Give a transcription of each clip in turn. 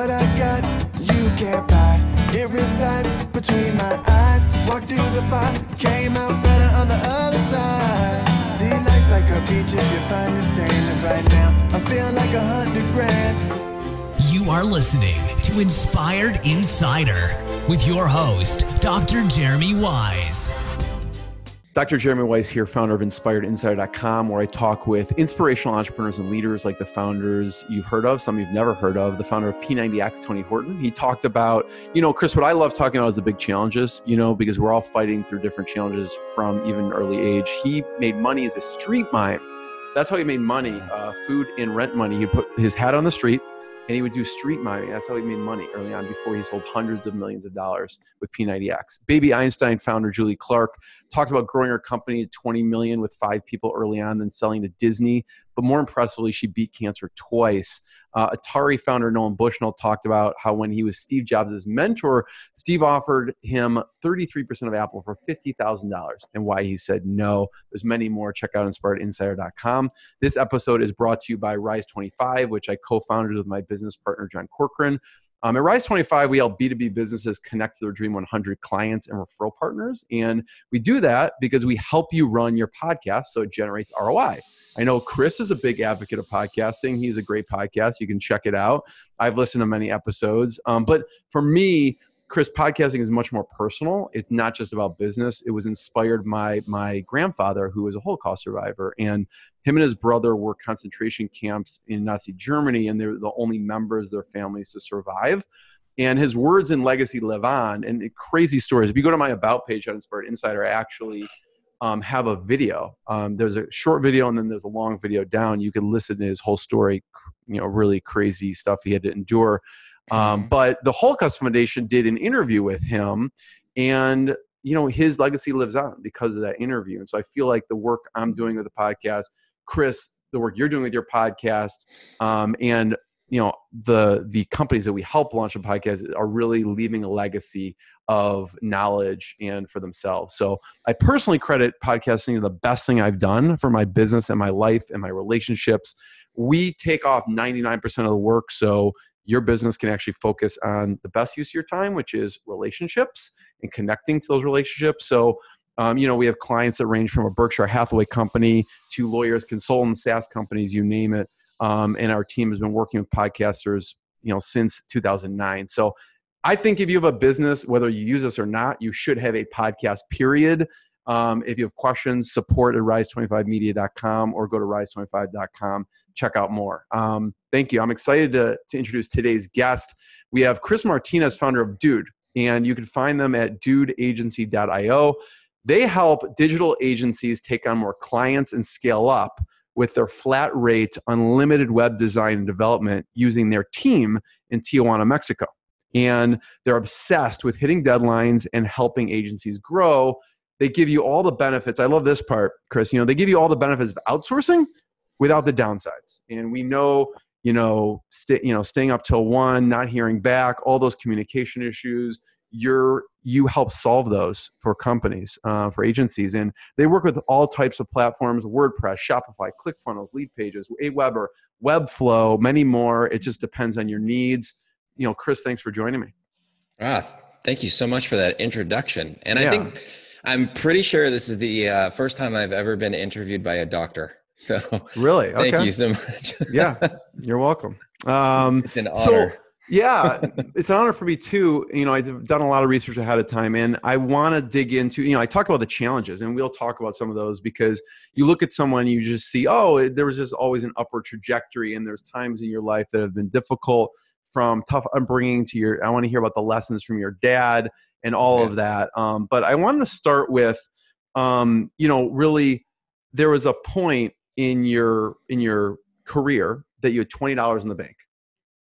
What I got, you can't buy. It resides between my eyes. Walked through the fire, came out better on the other side. See, life's like a beach if you find the right now. I feel like a hundred grand. You are listening to Inspired Insider with your host, Dr. Jeremy Weisz. Dr. Jeremy Weisz here, founder of InspiredInsider.com, where I talk with inspirational entrepreneurs and leaders like the founders you've heard of, some you've never heard of, the founder of P90X, Tony Horton. He talked about, you know, Chris, what I love talking about is the big challenges, you know, because we're all fighting through different challenges from even early age. He made money as a street mime. That's how he made money, uh, food and rent money. He put his hat on the street and he would do street miming. That's how he made money early on before he sold hundreds of millions of dollars with P90X. Baby Einstein founder Julie Clark talked about growing her company to 20 million with five people early on, then selling to Disney. But more impressively, she beat cancer twice. Uh, Atari founder Nolan Bushnell talked about how when he was Steve Jobs' mentor, Steve offered him 33% of Apple for $50,000 and why he said no. There's many more. Check out inspiredinsider.com. This episode is brought to you by Rise 25, which I co founded with my business partner, John Corcoran. Um, at Rise 25, we help B2B businesses connect to their Dream 100 clients and referral partners. And we do that because we help you run your podcast so it generates ROI. I know Chris is a big advocate of podcasting. He's a great podcast. You can check it out. I've listened to many episodes. Um, but for me, Chris, podcasting is much more personal. It's not just about business. It was inspired by my grandfather, who was a Holocaust survivor, and him and his brother were concentration camps in Nazi Germany, and they're the only members of their families to survive. And his words and legacy live on. And crazy stories. If you go to my about page on Inspired Insider, I actually um, have a video. Um, there's a short video and then there's a long video down. You can listen to his whole story, you know, really crazy stuff he had to endure. Um, mm-hmm. but the Holocaust Foundation did an interview with him, and you know his legacy lives on because of that interview. And so I feel like the work I'm doing with the podcast, Chris, the work you're doing with your podcast, um, and you know the the companies that we help launch a podcast are really leaving a legacy of knowledge and for themselves. So i personally credit podcasting the best thing i've done for my business and my life and my relationships. We take off 99% of the work so your business can actually focus on the best use of your time which is relationships and connecting to those relationships. So um, you know we have clients that range from a berkshire hathaway company to lawyers consultants saas companies you name it. Um, and our team has been working with podcasters you know since 2009 so i think if you have a business whether you use this or not you should have a podcast period. Um, if you have questions support at rise25media.com or go to rise25.com check out more. Um, thank you. I'm excited to, to introduce today's guest. We have chris martinez founder of dude and you can find them at dudeagency.io they help digital agencies take on more clients and scale up with their flat rate, unlimited web design and development using their team in Tijuana, Mexico. And they're obsessed with hitting deadlines and helping agencies grow. They give you all the benefits. I love this part, Chris. You know, they give you all the benefits of outsourcing without the downsides. And we know, you know, st- you know, staying up till one, not hearing back, all those communication issues, you're you help solve those for companies uh, for agencies and they work with all types of platforms wordpress shopify clickfunnels lead pages aweber webflow many more. It just depends on your needs. You know chris thanks for joining me. Ah thank you so much for that introduction. And yeah. i think i'm pretty sure this is the uh, first time i've ever been interviewed by a doctor. So really? okay. thank you so much. Yeah you're welcome. Um, it's an honor. so, yeah, it's an honor for me too. You know, I've done a lot of research ahead of time, and I want to dig into. You know, I talk about the challenges, and we'll talk about some of those because you look at someone, you just see, oh, there was just always an upward trajectory, and there's times in your life that have been difficult, from tough upbringing to your. I want to hear about the lessons from your dad and all yeah. of that. Um, but I wanted to start with, um, you know, really, there was a point in your in your career that you had twenty dollars in the bank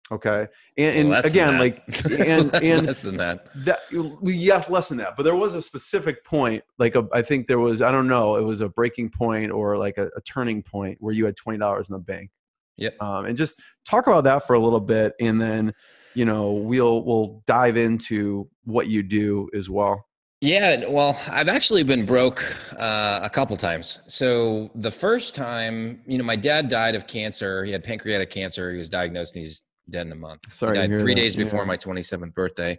Okay, and, and again, like, and and less than that. That yes, less than that. But there was a specific point. Like, a, I think there was. I don't know. It was a breaking point or like a, a turning point where you had twenty dollars in the bank. Yep. Um, and just talk about that for a little bit, and then you know we'll we'll dive into what you do as well. Yeah, well, I've actually been broke uh, a couple times. So the first time, you know, my dad died of cancer. He had pancreatic cancer. He was diagnosed, and he's dead in a month. Sorry, died three that. days before yeah. my 27th birthday.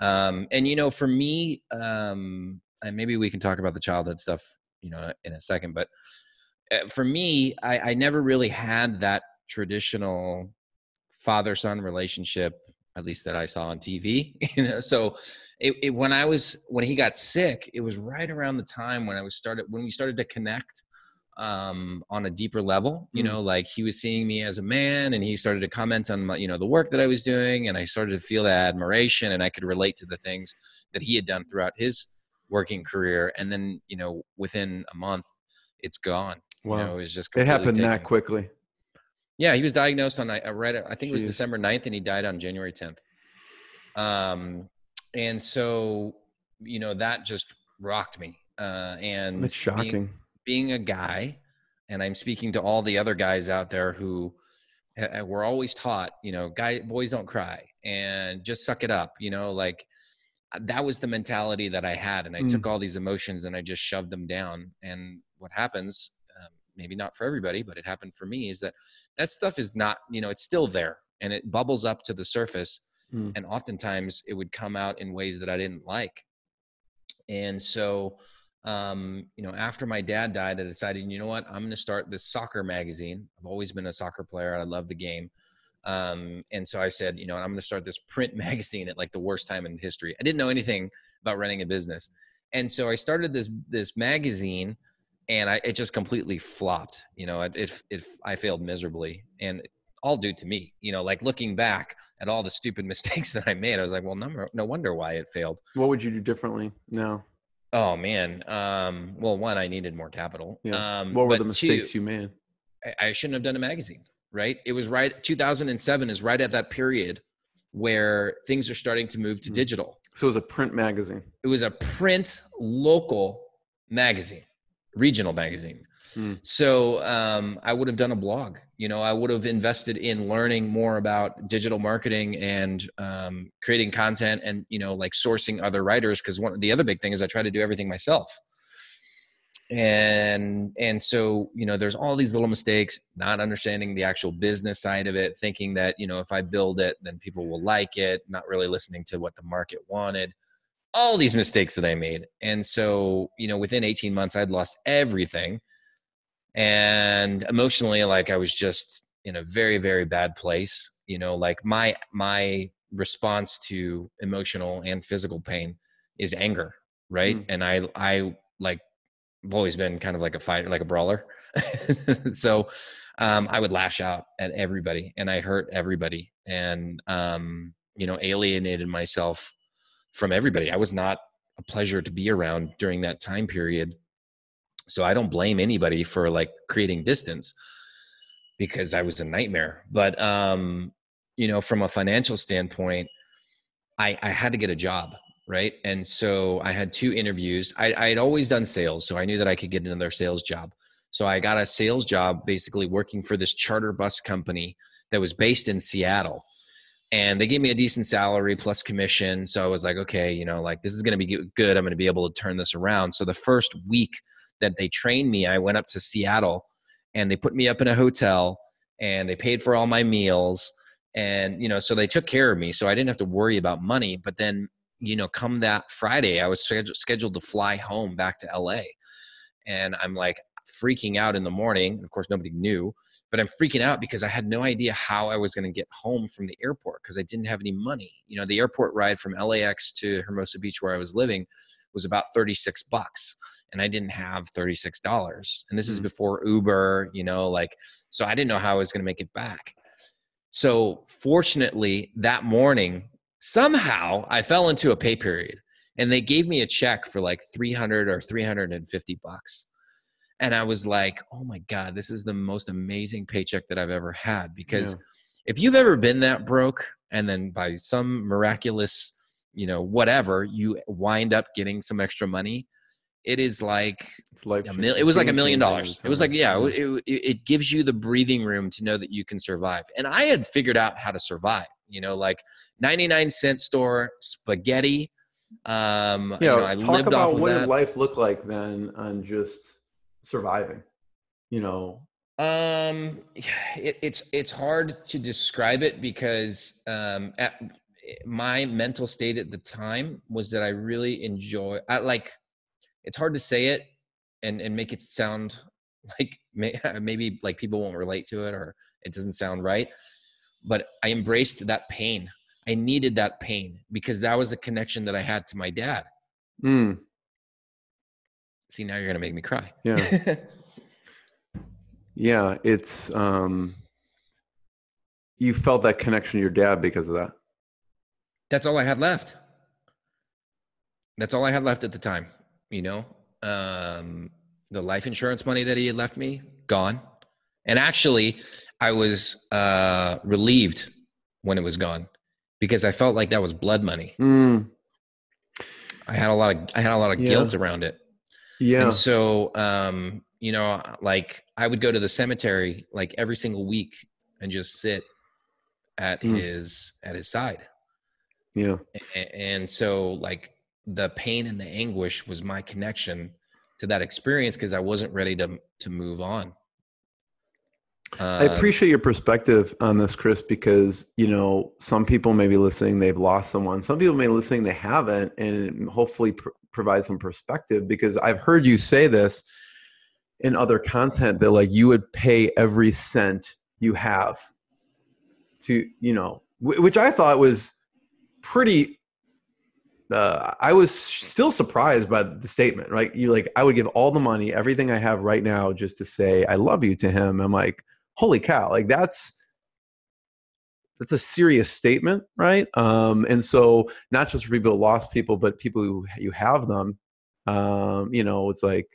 Um, and you know, for me, um, and maybe we can talk about the childhood stuff, you know, in a second. But uh, for me, I, I never really had that traditional father-son relationship, at least that I saw on TV. You know, so it, it, when I was when he got sick, it was right around the time when I was started when we started to connect um on a deeper level you Mm. know like he was seeing me as a man and he started to comment on my you know the work that i was doing and i started to feel that admiration and i could relate to the things that he had done throughout his working career and then you know within a month it's gone Wow. you know it was just it happened that quickly. yeah he was diagnosed on i read i think it was Jeez. december 9th and he died on january 10th um and so you know that just rocked me uh and It's shocking. being a guy, and I'm speaking to all the other guys out there who uh, uh, were always taught, you know, guy boys don't cry and just suck it up, you know, like uh, that was the mentality that I had, and I Mm. took all these emotions and I just shoved them down. And what happens, um, maybe not for everybody, but it happened for me, is that that stuff is not, you know, it's still there and it bubbles up to the surface, Mm. and oftentimes it would come out in ways that I didn't like. And so, um, you know, after my dad died, I decided, you know what, I'm going to start this soccer magazine. I've always been a soccer player. I love the game. Um, and so I said, you know, I'm going to start this print magazine at like the worst time in history. I didn't know anything about running a business. And so I started this, this magazine and I, it just completely flopped. You know, it, it, it, I failed miserably and all due to me, you know, like looking back at all the stupid mistakes that I made, I was like, well, no, no wonder why it failed. What would you do differently now? Oh man. Um, well, one, I needed more capital. Yeah. Um, what were the mistakes two, you made? I, I shouldn't have done a magazine, right? It was right. 2007 is right at that period where things are starting to move to Mm. digital. So it was a print magazine. It was a print local magazine, regional magazine. Hmm. So um, I would have done a blog. You know, I would have invested in learning more about digital marketing and um, creating content, and you know, like sourcing other writers. Because one the other big thing is I try to do everything myself. And and so you know, there's all these little mistakes, not understanding the actual business side of it, thinking that you know if I build it, then people will like it, not really listening to what the market wanted all these mistakes that I made. And so, you know, within 18 months, I'd lost everything. And emotionally, like I was just in a very, very bad place. You know, like my my response to emotional and physical pain is anger, right? Mm. And I I like I've always been kind of like a fighter, like a brawler. so um, I would lash out at everybody and I hurt everybody and um, you know, alienated myself from everybody. I was not a pleasure to be around during that time period. So I don't blame anybody for like creating distance because I was a nightmare. But um, you know, from a financial standpoint, I, I had to get a job, right? And so I had two interviews. I, I had always done sales, so I knew that I could get another sales job. So I got a sales job basically working for this charter bus company that was based in Seattle and they gave me a decent salary plus commission so i was like okay you know like this is going to be good i'm going to be able to turn this around so the first week that they trained me i went up to seattle and they put me up in a hotel and they paid for all my meals and you know so they took care of me so i didn't have to worry about money but then you know come that friday i was scheduled to fly home back to la and i'm like freaking out in the morning of course nobody knew but I'm freaking out because I had no idea how I was going to get home from the airport because I didn't have any money. You know, the airport ride from LAX to Hermosa Beach where I was living was about 36 bucks and I didn't have $36. And this is Mm. before Uber, you know, like so I didn't know how I was going to make it back. So, fortunately, that morning somehow I fell into a pay period and they gave me a check for like 300 or 350 bucks and I was like, "Oh my god, this is the most amazing paycheck that I've ever had." Because Yeah. if you've ever been that broke, and then by some miraculous, you know, whatever, you wind up getting some extra money, it is like mil- it was like a million dollars. It was like, yeah, it, it, it gives you the breathing room to know that you can survive. And I had figured out how to survive. You know, like ninety nine cent store spaghetti. Um, you Yeah, know, I talk lived about off of what that. did life look like then on just surviving. You know, Um, it, it's it's hard to describe it because um, at, my mental state at the time was that I really enjoy. I like. It's hard to say it and and make it sound like may, maybe like people won't relate to it or it doesn't sound right. But I embraced that pain. I needed that pain because that was the connection that I had to my dad. Mm, See, now you're gonna make me cry. yeah. yeah. It's, um, you felt that connection to your dad because of that. That's all I had left. That's all I had left at the time. You know, um, the life insurance money that he had left me gone, and actually, I was uh, relieved when it was gone because I felt like that was blood money. Mm, I had a lot of I had a lot of Yeah. guilt around it, yeah. and so um, you know, like I would go to the cemetery like every single week and just sit at Mm. his at his side. Yeah. A- and so like the pain and the anguish was my connection to that experience because I wasn't ready to to move on. I Um, appreciate your perspective on this, Chris, because you know some people may be listening, they've lost someone. Some people may be listening, they haven't, and hopefully pr- provide some perspective. Because I've heard you say this in other content that like you would pay every cent you have to, you know, wh- which I thought was pretty. Uh, I was still surprised by the statement. Right, you like I would give all the money, everything I have right now, just to say I love you to him. I'm like holy cow like that's that's a serious statement right um and so not just for people who lost people but people who you have them um you know it's like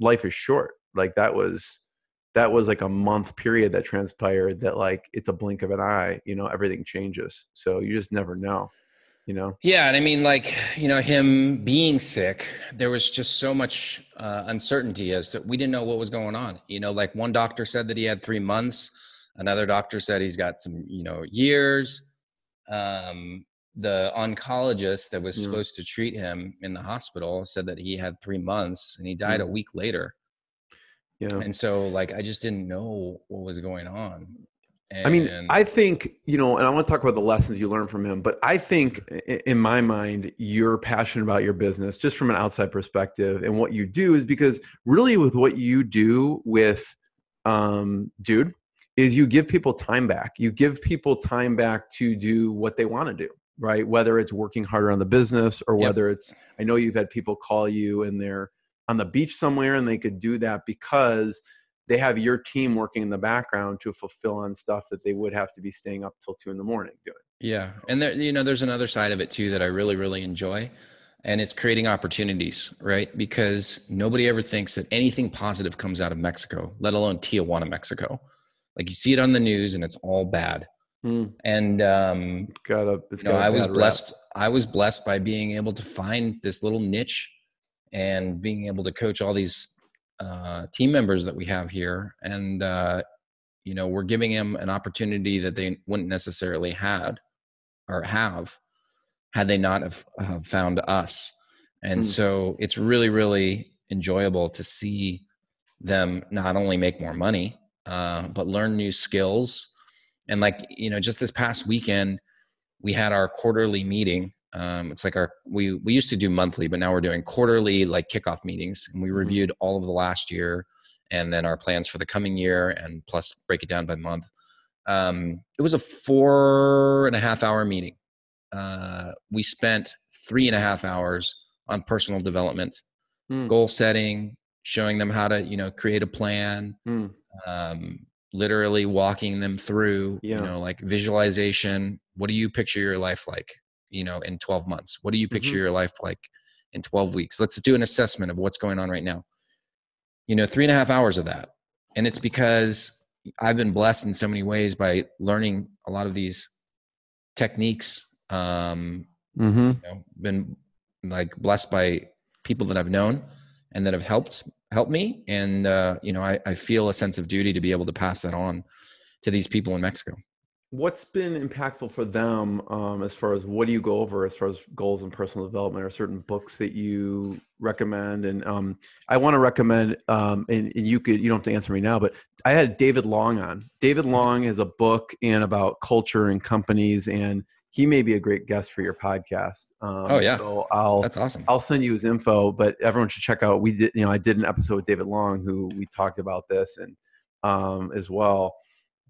life is short like that was that was like a month period that transpired that like it's a blink of an eye you know everything changes so you just never know you know Yeah, and I mean, like you know, him being sick, there was just so much uh, uncertainty as to we didn't know what was going on. You know, like one doctor said that he had three months, another doctor said he's got some, you know, years. Um, the oncologist that was Yeah. supposed to treat him in the hospital said that he had three months, and he died a Mm. week later. Yeah And so, like, I just didn't know what was going on. And, I mean, I think, you know, and I want to talk about the lessons you learned from him, but I think in my mind, you're passionate about your business just from an outside perspective. And what you do is because really with what you do with um, Dude, is you give people time back. You give people time back to do what they want to do, right? Whether it's working harder on the business or Yep. whether it's, I know you've had people call you and they're on the beach somewhere and they could do that because they have your team working in the background to fulfill on stuff that they would have to be staying up till two in the morning doing. Yeah, and there, you know, there's another side of it too that I really, really enjoy, and it's creating opportunities, right? Because nobody ever thinks that anything positive comes out of Mexico, let alone Tijuana, Mexico. Like you see it on the news, and it's all bad. And um, Got a, you know, got I was rap. blessed. I was blessed by being able to find this little niche, and being able to coach all these uh, team members that we have here, and uh, you know, we're giving them an opportunity that they wouldn't necessarily had or have had they not have, have found us. And Hmm. so it's really, really enjoyable to see them not only make more money, uh, but learn new skills. And like, you know, just this past weekend, we had our quarterly meeting. Um, it's like our, we, we used to do monthly, but now we're doing quarterly like kickoff meetings. And we Mhm. reviewed all of the last year and then our plans for the coming year and plus break it down by month. Um, it was a four and a half hour meeting. Uh, we spent three and a half hours on personal development, Hmm. goal setting, showing them how to, you know, create a plan, Hmm. um, literally walking them through, Yeah. you know, like visualization. What do you picture your life like, you know, in 12 months? What do you picture Mhm. your life like in 12 weeks? Let's do an assessment of what's going on right now. You know, three and a half hours of that. And it's because I've been blessed in so many ways by learning a lot of these techniques. Um, Mm-hmm. you know, been like blessed by people that I've known and that have helped helped me. And uh, you know, I, I feel a sense of duty to be able to pass that on to these people in Mexico. What's been impactful for them um, as far as what do you go over as far as goals and personal development or certain books that you recommend and um, i want to recommend um, and, and, you could you don't have to answer me now but i had david long on david Mm-hmm. long is a book and about culture and companies and he may be a great guest for your podcast um, Oh, yeah. so i'll That's awesome. I'll send you his info, but everyone should check out. We did, you know, I did an episode with David Long, who we talked about this and um, as well.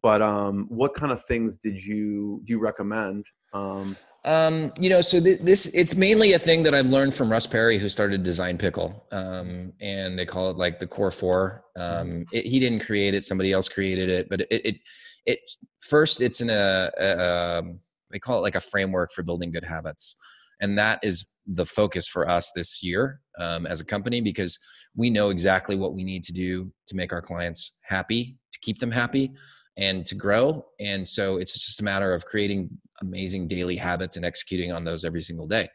But um, what kind of things did you do you recommend? Um, Um, you know, so th- this it's mainly a thing that I've learned from Russ Perry, who started Design Pickle, um, and they call it like the Core Four. Um, it, he didn't create it; somebody else created it. But it, it, it first, it's in a, a um, they call it like a framework for building good habits, and that is the focus for us this year um, as a company because we know exactly what we need to do to make our clients happy, to keep them happy, and to grow. And so it's just a matter of creating amazing daily habits and executing on those every single day.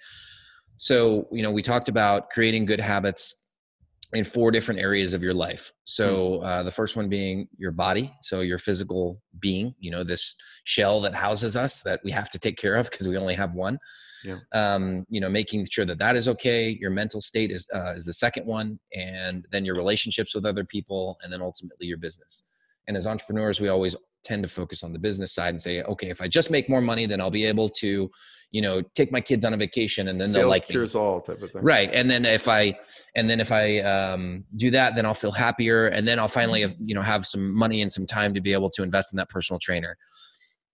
So, you know, we talked about creating good habits in four different areas of your life. So, uh, the first one being your body. So, your physical being, you know, this shell that houses us that we have to take care of because we only have one. Yeah. Um, you know, making sure that that is okay. Your mental state is uh, is the second one, and then your relationships with other people, and then ultimately your business. And as entrepreneurs, we always tend to focus on the business side and say, okay, if I just make more money, then I'll be able to, you know, take my kids on a vacation, and then they'll sales like me. cures all type of thing. Right. And then if I, and then if I um, do that, then I'll feel happier. And then I'll finally, have, you know, have some money and some time to be able to invest in that personal trainer.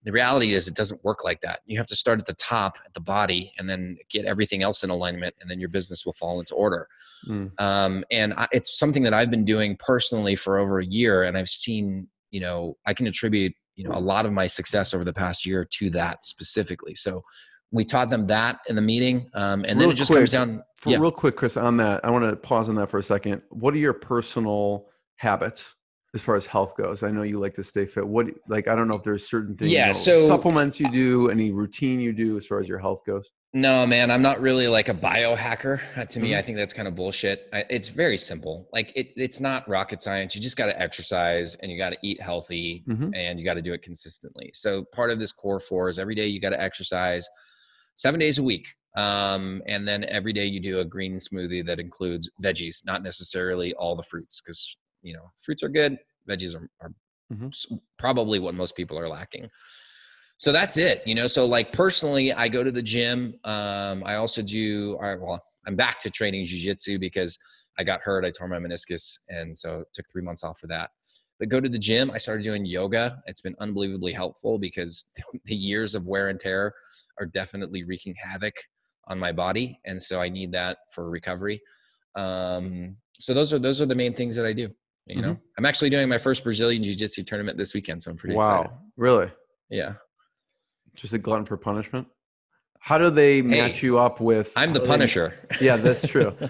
The reality is it doesn't work like that. You have to start at the top, at the body, and then get everything else in alignment, and then your business will fall into order. Mm. Um, and I, it's something that I've been doing personally for over a year, and I've seen, you know, I can attribute, you know, a lot of my success over the past year to that specifically. So we taught them that in the meeting, um, and then it just quick, comes down. For, yeah. Real quick, Chris, on that, I want to pause on that for a second. What are your personal habits as far as health goes? I know you like to stay fit. What, like, I don't know if there's certain things, Yeah, you know, so- supplements you do, any routine you do as far as your health goes. No, man, I'm not really like a biohacker. Uh, to me, Mhm. I think that's kind of bullshit. I, it's very simple. Like it, it's not rocket science. You just got to exercise and you got to eat healthy Mhm. and you got to do it consistently. So part of this core four is every day you got to exercise seven days a week. Um, and then every day you do a green smoothie that includes veggies, not necessarily all the fruits, because you know fruits are good, veggies are, are Mhm. probably what most people are lacking. So that's it you know so like personally i go to the gym um i also do all right well i'm back to training jiu-jitsu because i got hurt i tore my meniscus and so took three months off for that. But go to the gym i started doing yoga it's been unbelievably helpful because the years of wear and tear are definitely wreaking havoc on my body and so i need that for recovery. Um so those are those are the main things that i do you know i'm actually doing my first brazilian jiu-jitsu tournament this weekend so i'm pretty wow. excited Really? yeah Just a glutton for punishment? How do they match Hey, you up with? i'm the do they- punisher Yeah, that's true.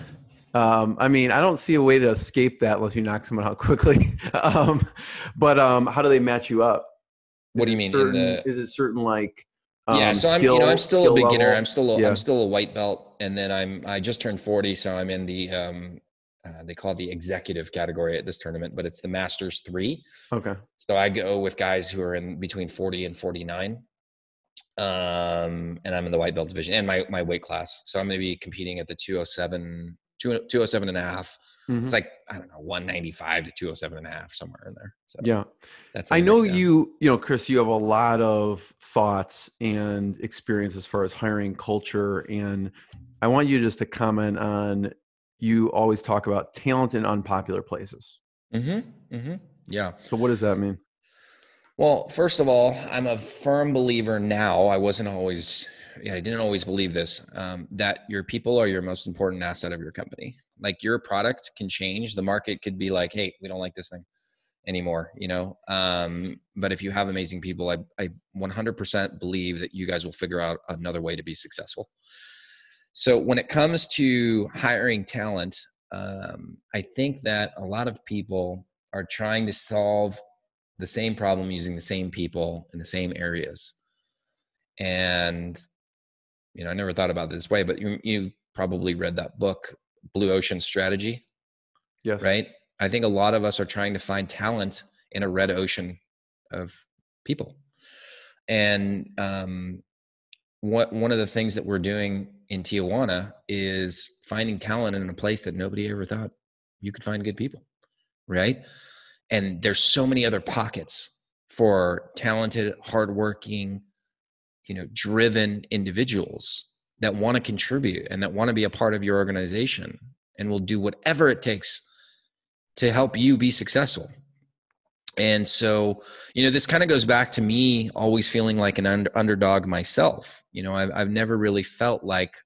Um, I mean, I don't see a way to escape that unless you knock someone out quickly. um, but um, how do they match you up? What do you mean Certain, the- is it certain like? yeah um, so i'm you know i'm still a beginner level? i'm still a, Yeah. am still a white belt and then i'm i just turned 40 so i'm in the um uh, they call it the executive category at this tournament but it's the masters three Okay. so i go with guys who are in between 40 and 49 um and i'm in the white belt division and my my weight class so i'm going to be competing at the 207 207 and a half Mhm. it's like i don't know 195 to 207 and a half somewhere in there so Yeah. that's I know you, you know, Chris, you have a lot of thoughts and experience as far as hiring culture. And I want you just to comment on you always talk about talent in unpopular places. mm-hmm mm-hmm yeah So what does that mean? Well, first of all, I'm a firm believer now. I wasn't always, yeah, I didn't always believe this, um, that your people are your most important asset of your company. Like your product can change. The market could be like, hey, we don't like this thing anymore, you know? Um, but if you have amazing people, I, I 100% believe that you guys will figure out another way to be successful. So when it comes to hiring talent, um, I think that a lot of people are trying to solve the same problem using the same people in the same areas. And you know, I never thought about it this way, but you, you've probably read that book, Blue Ocean Strategy, Yes. right? I think a lot of us are trying to find talent in a red ocean of people. And um, what one of the things that we're doing in Tijuana is finding talent in a place that nobody ever thought you could find good people, right? And there's so many other pockets for talented, hardworking, you know, driven individuals that want to contribute and that want to be a part of your organization and will do whatever it takes to help you be successful. And so, you know, this kind of goes back to me always feeling like an under, underdog myself. You know, I've, I've never really felt like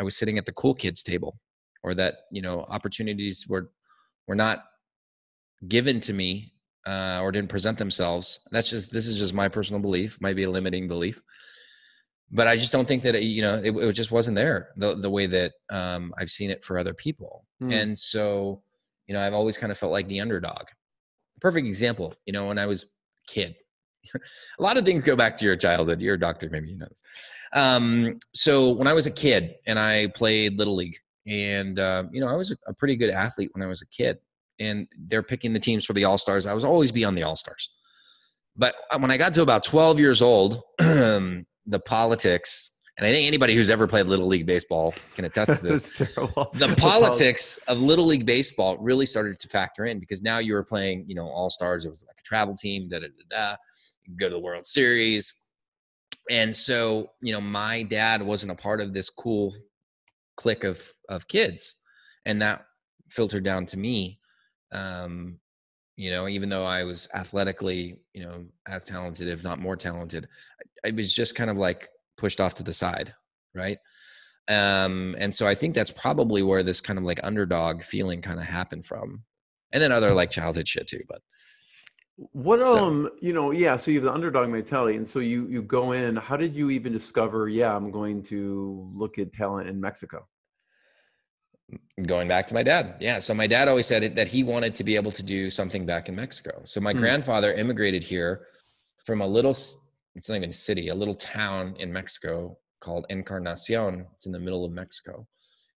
I was sitting at the cool kids table or that, you know, opportunities were, were not given to me uh, or didn't present themselves. That's just, this is just my personal belief, might be a limiting belief. But I just don't think that, it, you know, it, it just wasn't there the, the way that um, I've seen it for other people. Mm. And so, you know, I've always kind of felt like the underdog perfect example. You know, when I was a kid, a lot of things go back to your childhood. You're a doctor, maybe you know this. Um, so when I was a kid and I played little league, and uh, you know, I was a pretty good athlete when I was a kid. And they're picking the teams for the All Stars. I was always be on the All Stars. But uh, when I got to about 12 years old, the politics and I think anybody who's ever played Little League Baseball can attest to this. the politics of Little League Baseball really started to factor in because now you were playing, you know, All Stars. It was like a travel team, da da da da. go to the World Series. And so, you know, my dad wasn't a part of this cool clique of of kids. And that filtered down to me. Um, you know, even though I was athletically, you know, as talented, if not more talented, it was just kind of like pushed off to the side, right? Um, and so I think that's probably where this kind of like underdog feeling kind of happened from, and then other like childhood shit too. But what so. um you know yeah so you have the underdog mentality and so you you go in how did you even discover yeah i'm going to look at talent in mexico going back to my dad yeah so my dad always said that he wanted to be able to do something back in mexico so my hmm. grandfather immigrated here from a little it's not even a city, a little town in Mexico called Encarnacion. It's in the middle of Mexico.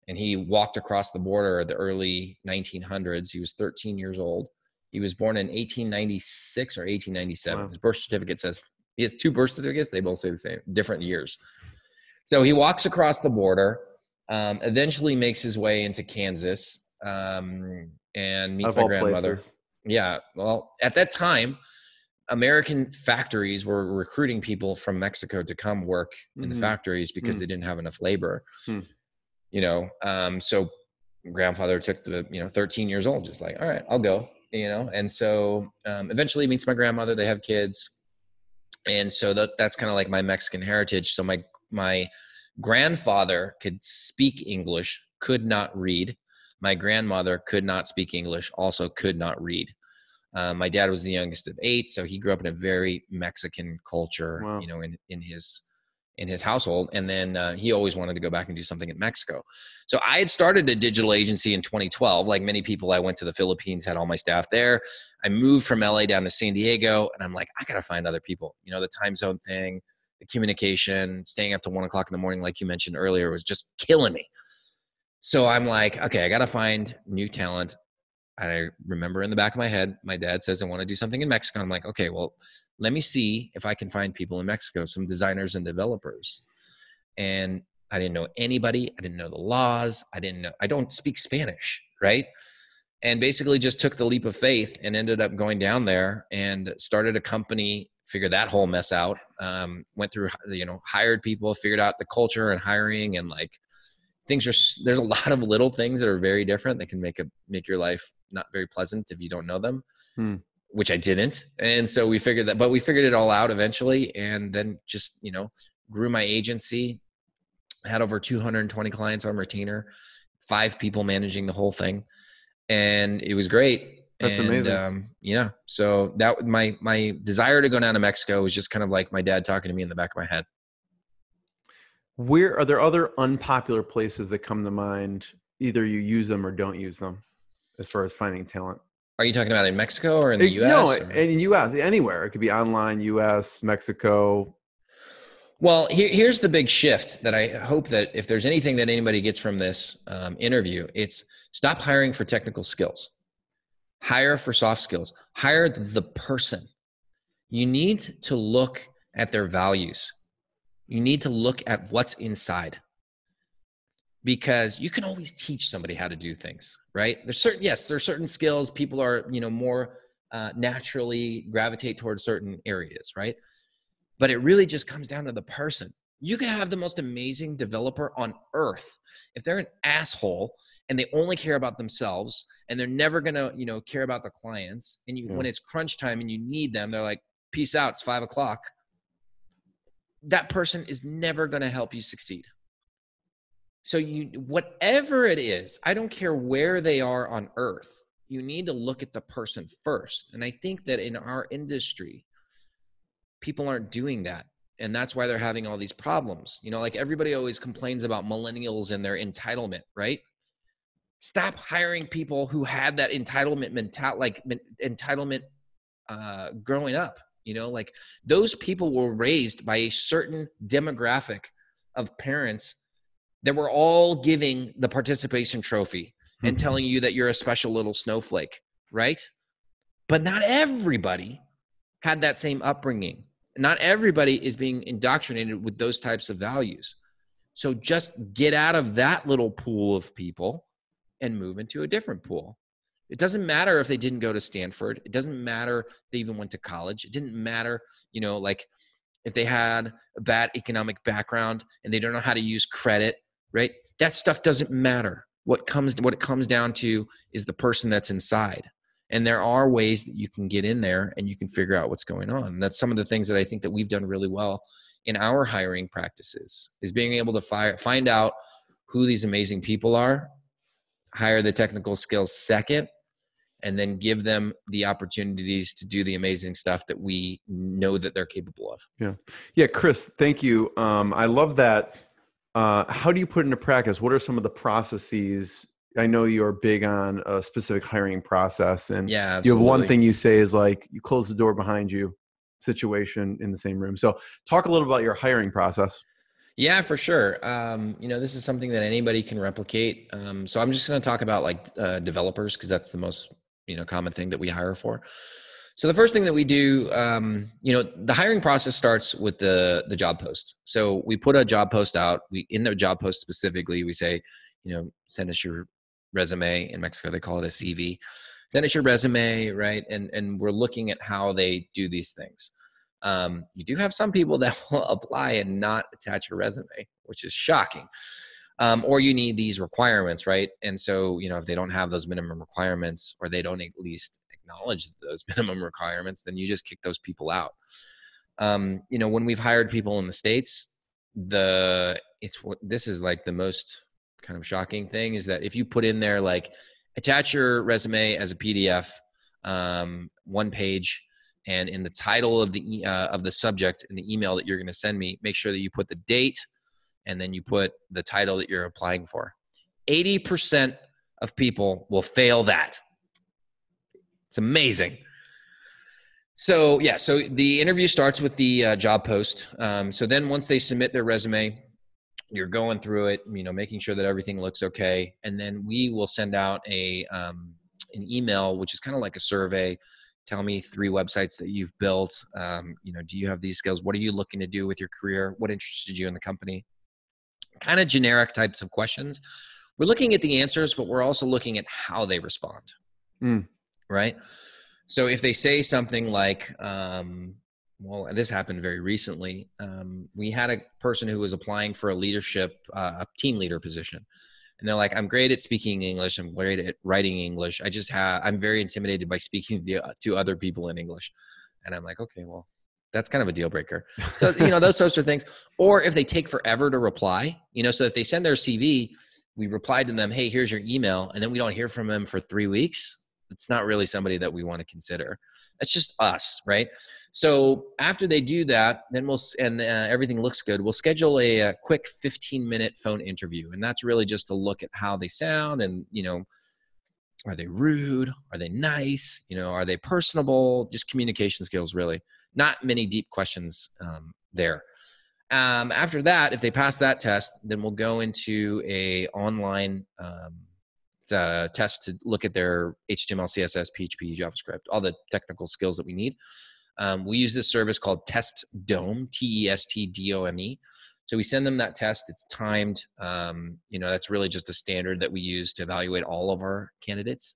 And he walked across the border the early 1900s. He was 13 years old. He was born in 1896 or 1897. Wow. His birth certificate says he has two birth certificates. They both say the same, different years. So he walks across the border, um, eventually makes his way into Kansas um, and meets my grandmother. Places. Yeah. Well, at that time, American factories were recruiting people from Mexico to come work in mm-hmm. the factories because mm-hmm. they didn't have enough labor. Mm. You know, um, so grandfather took the you know 13 years old, just like all right, I'll go. You know, and so um, eventually meets my grandmother. They have kids, and so that that's kind of like my Mexican heritage. So my my grandfather could speak English, could not read. My grandmother could not speak English, also could not read. Uh, my dad was the youngest of eight, so he grew up in a very Mexican culture, wow. you know, in in his in his household. And then uh, he always wanted to go back and do something in Mexico. So I had started a digital agency in 2012. Like many people, I went to the Philippines, had all my staff there. I moved from LA down to San Diego, and I'm like, I gotta find other people. You know, the time zone thing, the communication, staying up to one o'clock in the morning, like you mentioned earlier, was just killing me. So I'm like, okay, I gotta find new talent. I remember in the back of my head, my dad says, I want to do something in Mexico. I'm like, okay, well, let me see if I can find people in Mexico, some designers and developers. And I didn't know anybody. I didn't know the laws. I didn't know, I don't speak Spanish, right? And basically just took the leap of faith and ended up going down there and started a company, figured that whole mess out. Um, went through, you know, hired people, figured out the culture and hiring and like things are there's a lot of little things that are very different that can make a make your life not very pleasant if you don't know them hmm. which i didn't and so we figured that but we figured it all out eventually and then just you know grew my agency had over 220 clients on retainer five people managing the whole thing and it was great that's and, amazing. Um, yeah. So that my my desire to go down to Mexico was just kind of like my dad talking to me in the back of my head. Where are there other unpopular places that come to mind? Either you use them or don't use them, as far as finding talent. Are you talking about in Mexico or in the U.S.? No, or? in U.S. Anywhere. It could be online, U.S., Mexico. Well, here, here's the big shift that I hope that if there's anything that anybody gets from this um, interview, it's stop hiring for technical skills, hire for soft skills, hire the person. You need to look at their values. You need to look at what's inside because you can always teach somebody how to do things, right? There's certain, yes, there's certain skills people are, you know, more uh, naturally gravitate towards certain areas, right? But it really just comes down to the person. You can have the most amazing developer on earth. If they're an asshole and they only care about themselves and they're never gonna, you know, care about the clients, and you, yeah. when it's crunch time and you need them, they're like, peace out, it's five o'clock. That person is never gonna help you succeed. So you whatever it is, I don't care where they are on earth, you need to look at the person first. And I think that in our industry, people aren't doing that. And that's why they're having all these problems. You know, like everybody always complains about millennials and their entitlement, right? Stop hiring people who had that entitlement mental like entitlement uh growing up. You know, like those people were raised by a certain demographic of parents that were all giving the participation trophy mm-hmm. and telling you that you're a special little snowflake, right? But not everybody had that same upbringing. Not everybody is being indoctrinated with those types of values. So just get out of that little pool of people and move into a different pool. It doesn't matter if they didn't go to Stanford. It doesn't matter they even went to college. It didn't matter, you know, like if they had a bad economic background and they don't know how to use credit right? That stuff doesn't matter. What comes what it comes down to is the person that's inside. And there are ways that you can get in there and you can figure out what's going on. And that's some of the things that I think that we've done really well in our hiring practices is being able to find out who these amazing people are, hire the technical skills second, and then give them the opportunities to do the amazing stuff that we know that they're capable of. Yeah. Yeah, Chris, thank you. Um, I love that uh, how do you put into practice? What are some of the processes? I know you're big on a specific hiring process, and yeah, you have one thing you say is like you close the door behind you situation in the same room. So, talk a little about your hiring process. Yeah, for sure. Um, you know, this is something that anybody can replicate. Um, so, I'm just going to talk about like uh, developers because that's the most you know common thing that we hire for. So the first thing that we do, um, you know, the hiring process starts with the the job post. So we put a job post out. We in the job post specifically, we say, you know, send us your resume. In Mexico, they call it a CV. Send us your resume, right? And and we're looking at how they do these things. Um, you do have some people that will apply and not attach a resume, which is shocking. Um, or you need these requirements, right? And so, you know, if they don't have those minimum requirements, or they don't at least acknowledge those minimum requirements, then you just kick those people out. Um, you know, when we've hired people in the states, the it's what this is like the most kind of shocking thing is that if you put in there like attach your resume as a PDF, um, one page, and in the title of the uh, of the subject in the email that you're going to send me, make sure that you put the date and then you put the title that you're applying for. 80% of people will fail that. It's amazing. So yeah, so the interview starts with the uh, job post. Um, so then once they submit their resume, you're going through it, you know, making sure that everything looks okay, and then we will send out a um, an email, which is kind of like a survey. Tell me three websites that you've built. Um, you know, do you have these skills? What are you looking to do with your career? What interested you in the company? Kind of generic types of questions. We're looking at the answers, but we're also looking at how they respond. Mm right? So if they say something like, um, well, this happened very recently. Um, we had a person who was applying for a leadership, uh, a team leader position. And they're like, I'm great at speaking English. I'm great at writing English. I just have, I'm very intimidated by speaking to, to other people in English. And I'm like, okay, well, that's kind of a deal breaker. So, you know, those sorts of things. Or if they take forever to reply, you know, so if they send their CV, we reply to them, hey, here's your email. And then we don't hear from them for three weeks it's not really somebody that we want to consider. That's just us, right? So after they do that, then we'll and uh, everything looks good. We'll schedule a, a, quick 15 minute phone interview, and that's really just to look at how they sound and you know, are they rude? Are they nice? You know, are they personable? Just communication skills, really. Not many deep questions um, there. Um, after that, if they pass that test, then we'll go into a online um, uh, test to look at their HTML, CSS, PHP, JavaScript, all the technical skills that we need. Um, we use this service called Test Dome, T E S T D O M E. So we send them that test. It's timed. Um, you know, that's really just a standard that we use to evaluate all of our candidates.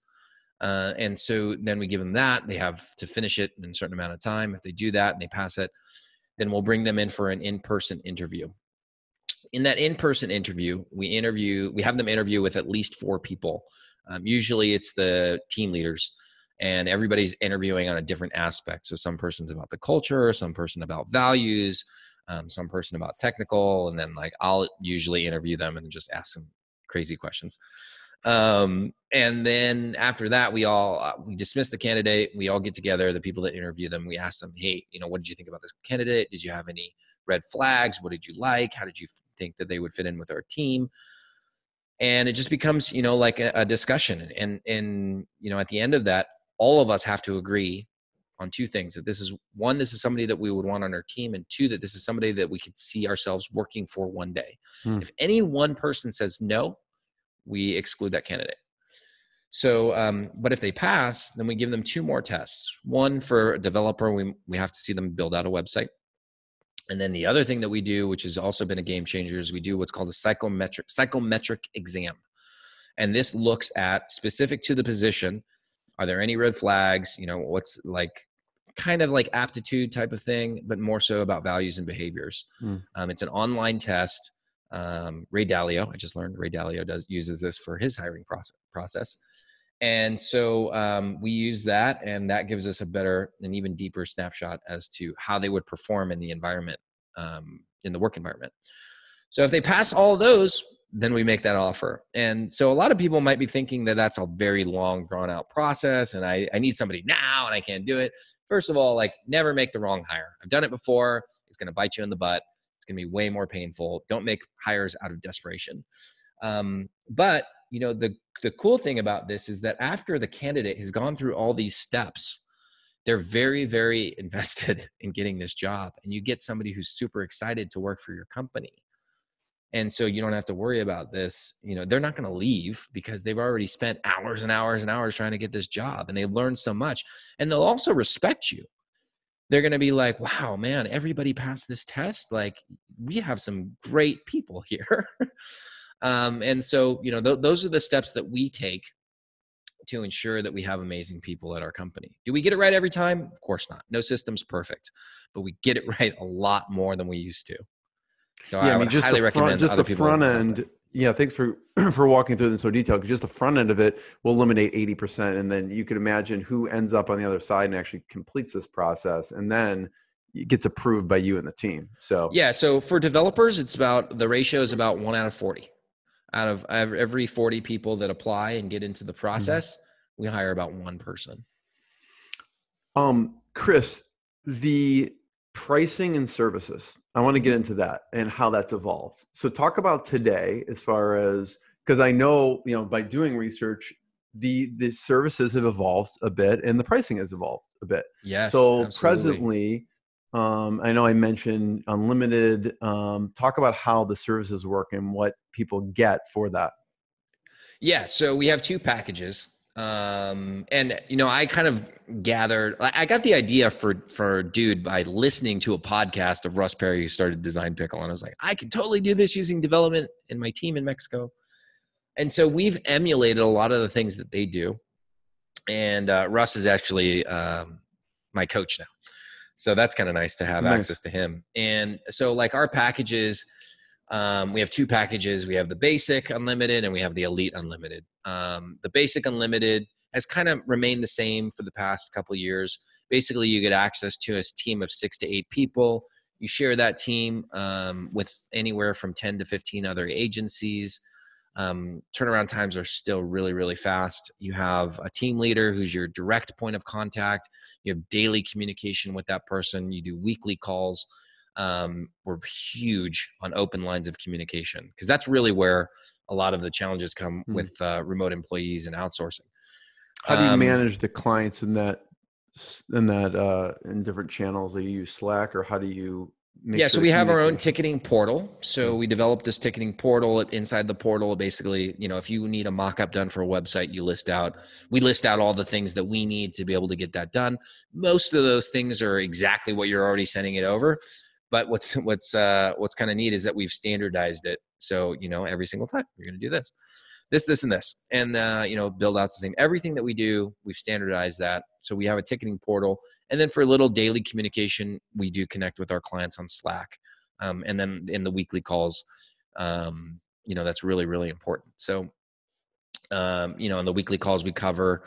Uh, and so then we give them that. They have to finish it in a certain amount of time. If they do that and they pass it, then we'll bring them in for an in-person interview. In that in-person interview, we interview. We have them interview with at least four people. Um, usually, it's the team leaders, and everybody's interviewing on a different aspect. So some person's about the culture, some person about values, um, some person about technical, and then like I'll usually interview them and just ask some crazy questions. Um, and then after that we all uh, we dismiss the candidate we all get together the people that interview them we ask them hey you know what did you think about this candidate? Did you have any red flags? What did you like? How did you think that they would fit in with our team? And it just becomes you know like a, a discussion and and you know at the end of that all of us have to agree on two things that this is one this is somebody that we would want on our team and two that this is somebody that we could see ourselves working for one day hmm. if any one person says no we exclude that candidate. So, um, but if they pass, then we give them two more tests. One for a developer, we, we have to see them build out a website. And then the other thing that we do, which has also been a game changer, is we do what's called a psychometric psychometric exam. And this looks at specific to the position. Are there any red flags? You know, what's like kind of like aptitude type of thing, but more so about values and behaviors. Mm. Um, it's an online test um, Ray Dalio, I just learned Ray Dalio does uses this for his hiring process. process. And so um, we use that, and that gives us a better and even deeper snapshot as to how they would perform in the environment, um, in the work environment. So if they pass all those, then we make that offer. And so a lot of people might be thinking that that's a very long, drawn out process, and I, I need somebody now, and I can't do it. First of all, like never make the wrong hire. I've done it before. It's going to bite you in the butt it's going to be way more painful. Don't make hires out of desperation. Um, but you know the the cool thing about this is that after the candidate has gone through all these steps, they're very very invested in getting this job, and you get somebody who's super excited to work for your company. And so you don't have to worry about this. You know, they're not going to leave because they've already spent hours and hours and hours trying to get this job and they've learned so much. And they'll also respect you they're going to be like, wow, man, everybody passed this test. Like, we have some great people here. um, and so, you know, th- those are the steps that we take to ensure that we have amazing people at our company. Do we get it right every time? Of course not. No system's perfect, but we get it right a lot more than we used to. So yeah, I, I mean, just highly the front, just the front end yeah, thanks for for walking through this so detail. Because just the front end of it will eliminate eighty percent, and then you could imagine who ends up on the other side and actually completes this process, and then it gets approved by you and the team. So yeah, so for developers, it's about the ratio is about one out of forty. Out of every forty people that apply and get into the mm-hmm. process, mm-hmm. we hire about one person. Um, Chris, the pricing and services. I want to get into that and how that's evolved. So talk about today as far as because I know, you know, by doing research, the the services have evolved a bit and the pricing has evolved a bit. Yes. So absolutely. presently, um, I know I mentioned unlimited. Um, talk about how the services work and what people get for that. Yeah, so we have two packages um and you know i kind of gathered i got the idea for for dude by listening to a podcast of russ perry who started design pickle. And i was like i can totally do this using development in my team in mexico. And so we've emulated a lot of the things that they do. And uh, russ is actually um, my coach now. So that's kind of nice to have nice. access to him. And so like our packages um, we have two packages. We have the basic unlimited and we have the elite unlimited. Um, the basic unlimited has kind of remained the same for the past couple years. Basically, you get access to a team of six to eight people. You share that team um, with anywhere from 10 to 15 other agencies. Um, turnaround times are still really, really fast. You have a team leader who's your direct point of contact. You have daily communication with that person. You do weekly calls um, were huge on open lines of communication because that's really where a lot of the challenges come mm-hmm. with uh, remote employees and outsourcing. How do you um, manage the clients in that in that uh, in different channels? Do you use Slack or how do you make yeah sure so we have our own ticketing portal so we developed this ticketing portal inside the portal basically you know if you need a mock-up done for a website you list out we list out all the things that we need to be able to get that done most of those things are exactly what you're already sending it over but what's what's uh what's kind of neat is that we've standardized it so you know every single time you're going to do this this this and this and uh you know build outs the same everything that we do we've standardized that so we have a ticketing portal and then for a little daily communication, we do connect with our clients on Slack. Um, and then in the weekly calls, um, you know, that's really, really important. So, um, you know, in the weekly calls, we cover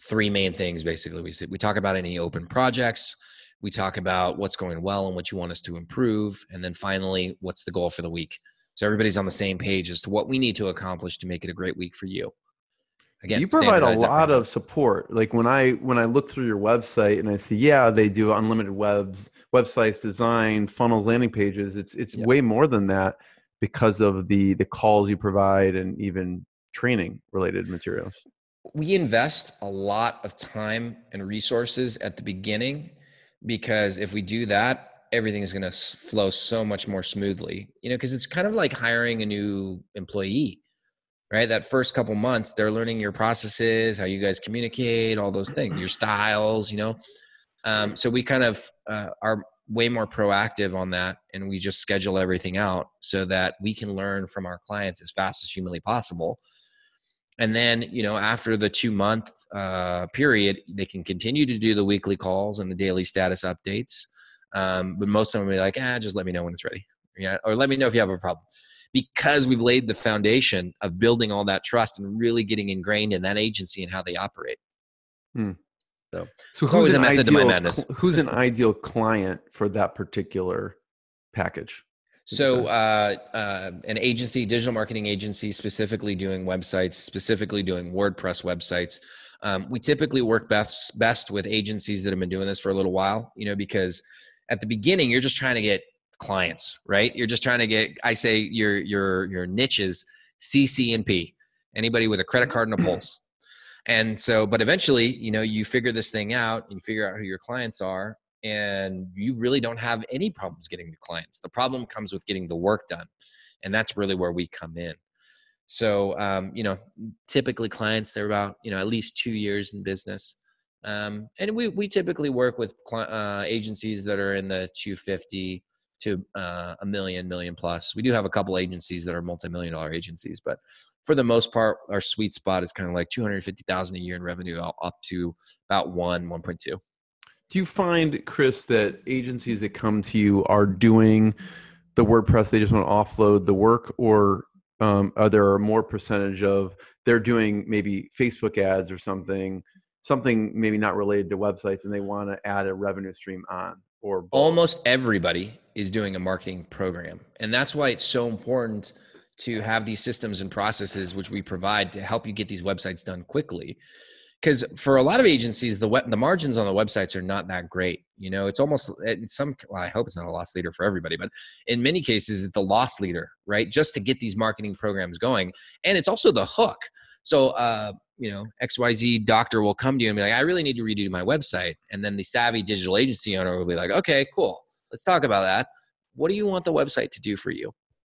three main things basically. We, we talk about any open projects, we talk about what's going well and what you want us to improve. And then finally, what's the goal for the week? So everybody's on the same page as to what we need to accomplish to make it a great week for you. Again, you provide a lot of support like when i when i look through your website and i see yeah they do unlimited webs websites design funnels landing pages it's it's Yep. way more than that because of the the calls you provide and even training related materials we invest a lot of time and resources at the beginning because if we do that everything is going to flow so much more smoothly you know because it's kind of like hiring a new employee right? That first couple months they're learning your processes how you guys communicate all those things your styles you know? Um, so we kind of uh, are way more proactive on that and we just schedule everything out so that we can learn from our clients as fast as humanly possible and then you know after the two month uh, period they can continue to do the weekly calls and the daily status updates. Um, but most of them will be like ah just let me know when it's ready. Yeah or let me know if you have a problem. Because we've laid the foundation of building all that trust and really getting ingrained in that agency and how they operate. So It's always who's an, ideal, who's an ideal client for that particular package So, uh, uh, an agency, digital marketing agency, specifically doing websites, specifically doing WordPress websites. Um, we typically work best best with agencies that have been doing this for a little while. You know, because at the beginning you're just trying to get clients, right? You're just trying to get. I say your your your niche is CC and P. Anybody with a credit card and a pulse. And so, but eventually, you know, you figure this thing out, and you figure out who your clients are, and you really don't have any problems getting the clients. The problem comes with getting the work done, and that's really where we come in. So, um, you know, typically clients they're about you know at least two years in business, um, and we we typically work with uh, agencies that are in the 250 to uh, a million, million plus. We do have a couple agencies that are multi-million dollar agencies, but for the most part, our sweet spot is kind of like 250,000 a year in revenue up to about one, 1.2. Do you find, Chris, that agencies that come to you are doing the WordPress, they just want to offload the work, or um, are there a more percentage of they're doing maybe Facebook ads or something, something maybe not related to websites, and they want to add a revenue stream on? Or almost everybody is doing a marketing program and that's why it's so important to have these systems and processes which we provide to help you get these websites done quickly because for a lot of agencies the web, the margins on the websites are not that great you know? It's almost in some well i hope it's not a loss leader for everybody but in many cases it's a loss leader right? Just to get these marketing programs going and it's also the hook. So uh you know xyz doctor will come to you and be like i really need to redo my website and then the savvy digital agency owner will be like okay cool. Let's talk about that. What do you want the website to do for you?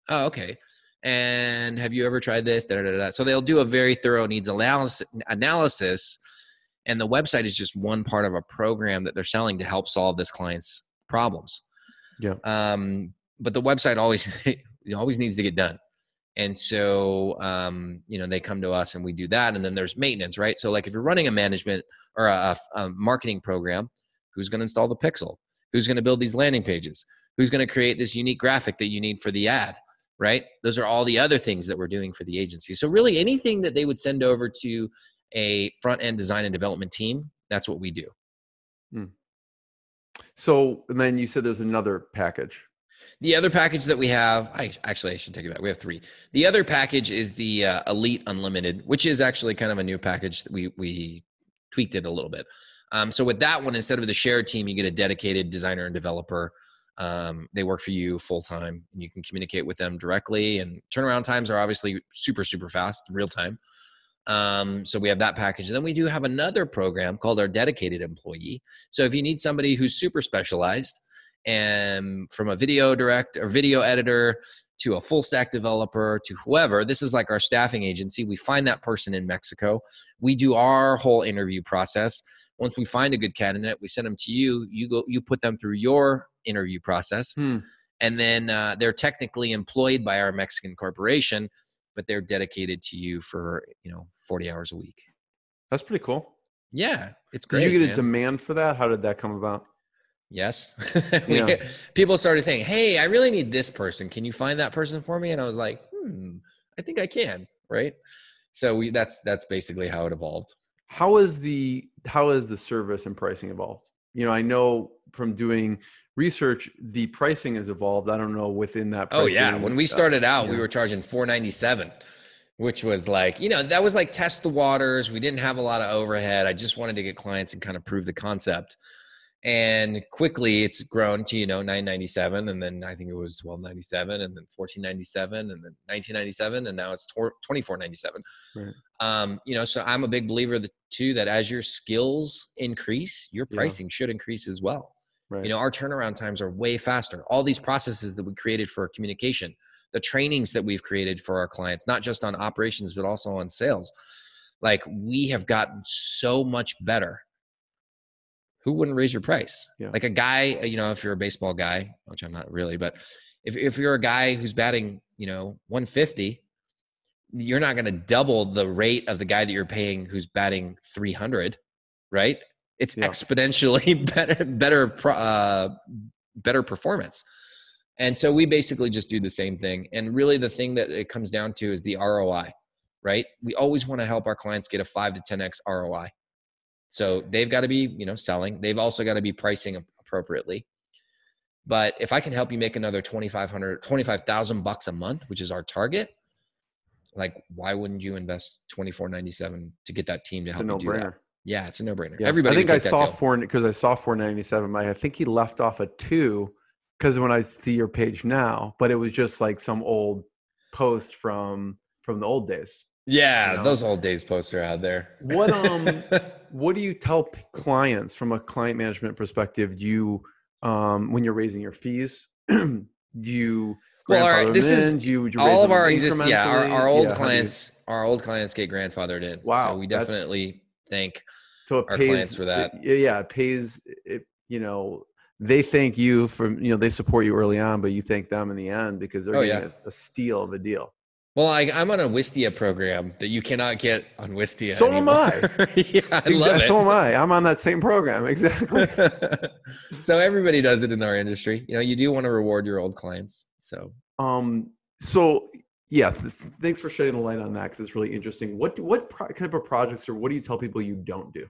Oh okay and have you ever tried this da, da, da, so they'll do a very thorough needs analysis analysis and the website is just one part of a program that they're selling to help solve this client's problems. Yeah. um, but the website always always needs to get done. And so um, you know they come to us and we do that and then there's maintenance right? So like if you're running a management or a, a marketing program who's going to install the pixel? Who's going to build these landing pages? Who's going to create this unique graphic that you need for the ad right those are all the other things that we're doing for the agency so really anything that they would send over to a front end design and development team that's what we do so, and then you said there's another package. The other package that we have, I actually I should take it back. We have three. The other package is the uh, Elite Unlimited, which is actually kind of a new package. That we we tweaked it a little bit. Um, so with that one, instead of the shared team, you get a dedicated designer and developer. Um, they work for you full time, and you can communicate with them directly. And turnaround times are obviously super super fast, real time. Um, so we have that package. And then we do have another program called our dedicated employee. So if you need somebody who's super specialized and from a video director or video editor to a full stack developer to whoever this is like our staffing agency we find that person in mexico we do our whole interview process once we find a good candidate we send them to you you go you put them through your interview process Hmm. and then uh, they're technically employed by our mexican corporation but they're dedicated to you for you know 40 hours a week That's pretty cool. yeah it's Did great you get a demand for that? How did that come about? Yes. we, Yeah. People started saying, Hey, I really need this person. Can you find that person for me? And I was like, Hmm, I think I can. Right. So we that's that's basically how it evolved. How is the how is the service and pricing evolved? You know, I know from doing research, the pricing has evolved. I don't know within that. Oh yeah. When we uh, started out, we were charging 497, which was like, you know, that was like test the waters. We didn't have a lot of overhead. I just wanted to get clients and kind of prove the concept. And quickly it's grown to, you know, 997 and then I think it was 1297 and then 1497 and then 1997 and now it's 2497. Right. Um, you know, so I'm a big believer that too that as your skills increase, your Yeah. pricing should increase as well. right. You know, our turnaround times are way faster. All these processes that we created for communication, the trainings that we've created for our clients, not just on operations, but also on sales. Like we have gotten so much better. Who wouldn't raise your price? Yeah. Like a guy, you know, if you're a baseball guy, which I'm not really, but if, if you're a guy who's batting, you know, 150, you're not going to double the rate of the guy that you're paying who's batting 300, right? It's Yeah. exponentially better, better, uh, better performance. And so we basically just do the same thing. And really, the thing that it comes down to is the ROI, right? We always want to help our clients get a five to 10x ROI. So they've got to be, you know, selling. They've also got to be pricing appropriately. But if I can help you make another 2,500, 25,000 bucks a month, which is our target, like why wouldn't you invest 24.97 to get that team to it's a help you do that? Yeah, it's a no-brainer. Yeah. Everybody I think I saw deal. four because I saw four ninety seven. I think he left off a two because when I see your page now, but it was just like some old post from from the old days. Yeah, you know? those old days posts are out there. What, um, What do you tell clients from a client management perspective? Do you um, when you're raising your fees? do you Well, grandfather this is in? Do you, you all of our exist yeah our, our old Yeah, do you- clients our old clients get grandfathered in Wow, so we definitely thank so our pays clients for that. it- yeah, it pays. It you know they thank you from you know they support you early on, but you thank them in the end because they're Oh, getting yeah. a, a steal of a deal. Well I, i'm on a wistia program that you cannot get on wistia So am anymore. yeah i love it So am I. I'm on that same program exactly. so everybody does it in our industry you know you do want to reward your old clients so um. So yeah, th- thanks for shedding the light on that because it's really interesting. What what pro- type of projects or what do you tell people you don't do?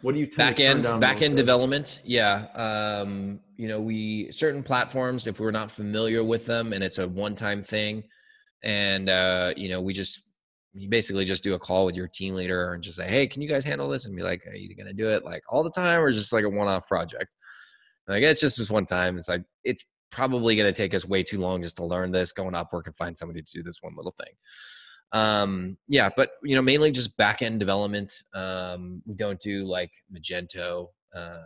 What do you back end back end development yeah um you know we certain platforms if we're not familiar with them and it's a one time thing and uh you know we just you basically just do a call with your team leader and just say hey can you guys handle this? and be like are you gonna do it? like all the time or just like a one off project. Like it's just this one time it's like it's probably gonna take us way too long just to learn this go on upwork and find somebody to do this one little thing. Um yeah but you know mainly just back end development um we don't do like magento uh,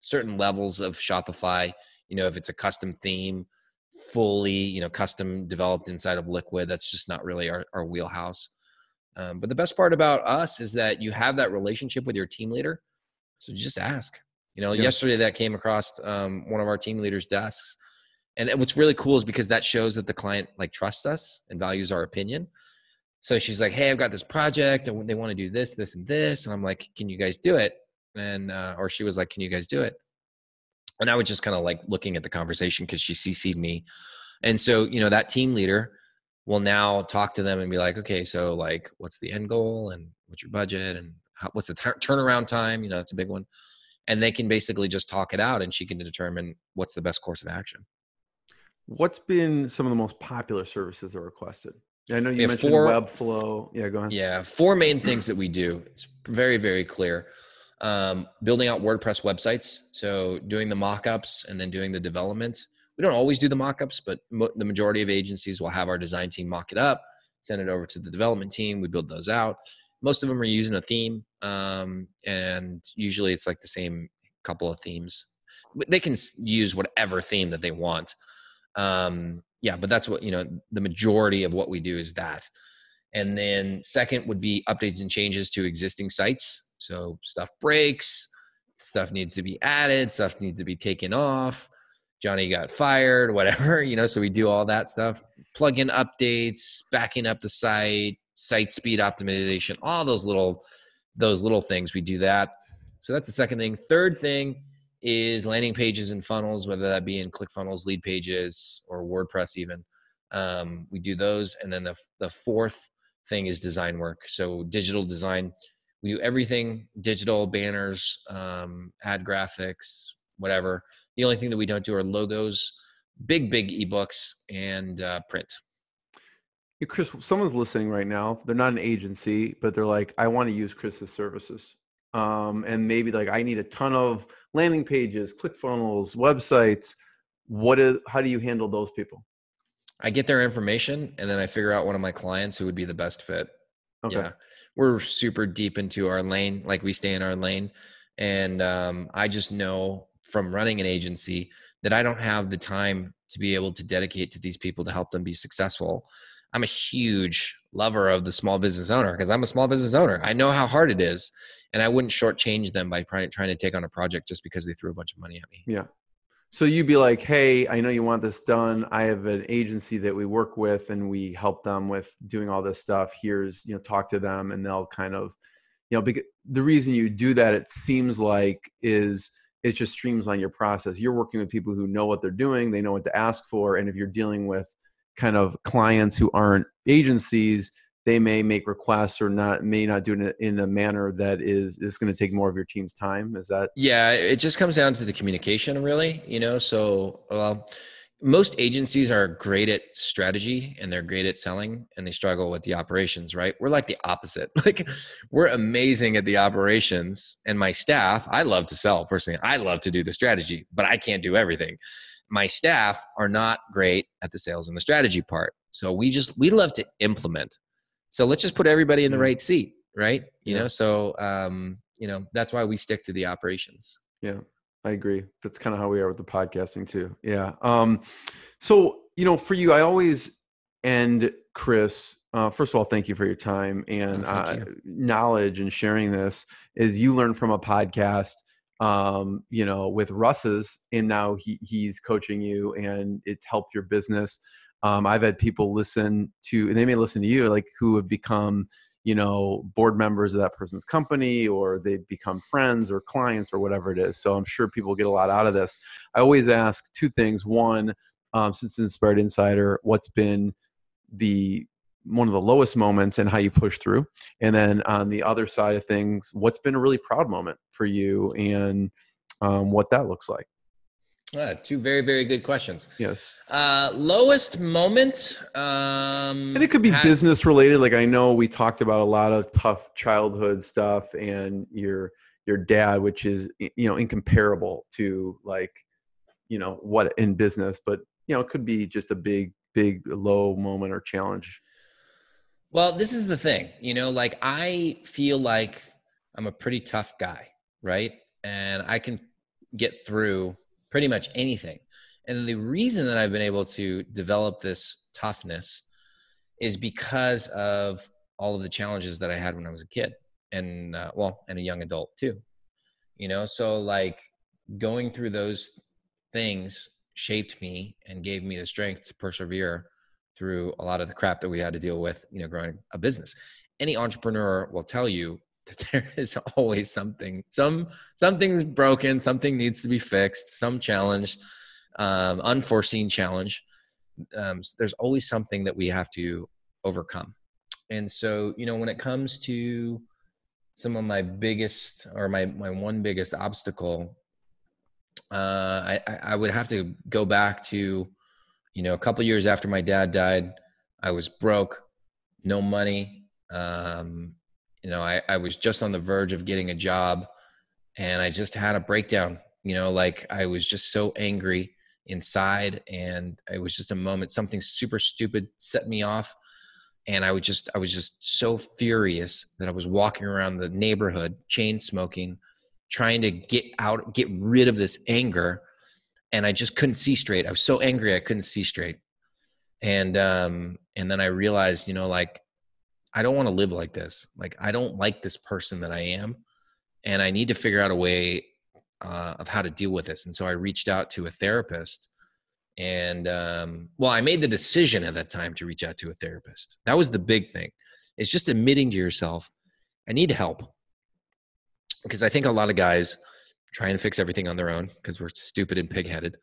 certain levels of shopify you know if it's a custom theme fully you know custom developed inside of liquid that's just not really our, our wheelhouse um, but the best part about us is that you have that relationship with your team leader so just ask you know Yeah. yesterday that came across um, one of our team leaders desks and what's really cool is because that shows that the client like trusts us and values our opinion so she's like, "Hey, I've got this project, and they want to do this, this, and this." And I'm like, "Can you guys do it?" And uh, or she was like, "Can you guys do it?" And I was just kind of like looking at the conversation because she CC'd me, and so you know that team leader will now talk to them and be like, "Okay, so like, what's the end goal, and what's your budget, and how, what's the tur- turnaround time?" You know, that's a big one, and they can basically just talk it out, and she can determine what's the best course of action. What's been some of the most popular services that are requested? I know you mentioned four- Webflow. Yeah, go ahead. Yeah, four main things that we do. It's very, very clear. Um, building out WordPress websites, so doing the mock-ups and then doing the development. We don't always do the mock-ups, but mo- the majority of agencies will have our design team mock it up, send it over to the development team. We build those out. Most of them are using a theme, um, and usually it's like the same couple of themes. they can use whatever theme that they want um yeah but that's what you know the majority of what we do is that and then second would be updates and changes to existing sites so stuff breaks stuff needs to be added stuff needs to be taken off johnny got fired whatever you know so we do all that stuff plug in updates backing up the site site speed optimization all those little those little things we do that so that's the second thing third thing is landing pages and funnels, whether that be in ClickFunnels, Leadpages, or WordPress even. Um, we do those. And then the, the fourth thing is design work. So digital design. We do everything digital, banners, um, ad graphics, whatever. The only thing that we don't do are logos, big, big ebooks, and uh, print. Chris, someone's listening right now. They're not an agency, but they're like, I want to use Chris's services. Um, and maybe like I need a ton of landing pages, ClickFunnels, websites. What is how do you handle those people? I get their information and then I figure out one of my clients who would be the best fit. Okay. Yeah. We're super deep into our lane, like we stay in our lane. And um, I just know from running an agency that I don't have the time to be able to dedicate to these people to help them be successful. I'm a huge lover of the small business owner because I'm a small business owner. I know how hard it is, and I wouldn't shortchange them by trying to take on a project just because they threw a bunch of money at me. Yeah. So you'd be like, "Hey, I know you want this done. I have an agency that we work with, and we help them with doing all this stuff. Here's, you know, talk to them, and they'll kind of, you know, because the reason you do that, it seems like, is it just streamlines your process. You're working with people who know what they're doing, they know what to ask for, and if you're dealing with kind of clients who aren't agencies they may make requests or not may not do it in a manner that is is going to take more of your team's time is that yeah it just comes down to the communication really you know so well most agencies are great at strategy and they're great at selling and they struggle with the operations right we're like the opposite like we're amazing at the operations and my staff i love to sell personally i love to do the strategy but i can't do everything my staff are not great at the sales and the strategy part. So we just we love to implement. So let's just put everybody in the mm. right seat, right? You yeah. know, so um, you know, that's why we stick to the operations. Yeah. I agree. That's kind of how we are with the podcasting too. Yeah. Um so, you know, for you I always end Chris uh, first of all, thank you for your time and oh, uh, you. knowledge and sharing this. Is you learn from a podcast um, you know, with Russ's, and now he he's coaching you, and it's helped your business. Um, I've had people listen to, and they may listen to you, like who have become, you know, board members of that person's company, or they've become friends or clients or whatever it is. So I'm sure people get a lot out of this. I always ask two things. One, um, since Inspired Insider, what's been the one of the lowest moments and how you push through and then on the other side of things what's been a really proud moment for you and um, what that looks like uh, two very very good questions. Yes. Uh, lowest moment um, and it could be business related like i know we talked about a lot of tough childhood stuff and your your dad which is you know incomparable to like you know what in business but you know it could be just a big big low moment or challenge. Well, this is the thing, you know, like I feel like I'm a pretty tough guy, right? And I can get through pretty much anything. And the reason that I've been able to develop this toughness is because of all of the challenges that I had when I was a kid and, uh, well, and a young adult too. You know, so like going through those things shaped me and gave me the strength to persevere through a lot of the crap that we had to deal with, you know, growing a business. Any entrepreneur will tell you that there is always something, some something's broken, something needs to be fixed, some challenge, um, unforeseen challenge. Um, there's always something that we have to overcome. And so, you know, when it comes to some of my biggest or my my one biggest obstacle, uh, I, I would have to go back to you know, a couple years after my dad died, I was broke, no money. Um, you know, I, I was just on the verge of getting a job and I just had a breakdown. You know, like I was just so angry inside and it was just a moment, something super stupid set me off. And I was just, I was just so furious that I was walking around the neighborhood, chain smoking, trying to get out, get rid of this anger. And I just couldn't see straight. I was so angry, I couldn't see straight. And, um, and then I realized, you know, like, I don't want to live like this. Like, I don't like this person that I am. And I need to figure out a way uh, of how to deal with this. And so I reached out to a therapist. And, um, well, I made the decision at that time to reach out to a therapist. That was the big thing. It's just admitting to yourself, I need help because I think a lot of guys try and fix everything on their own because we're stupid and pigheaded.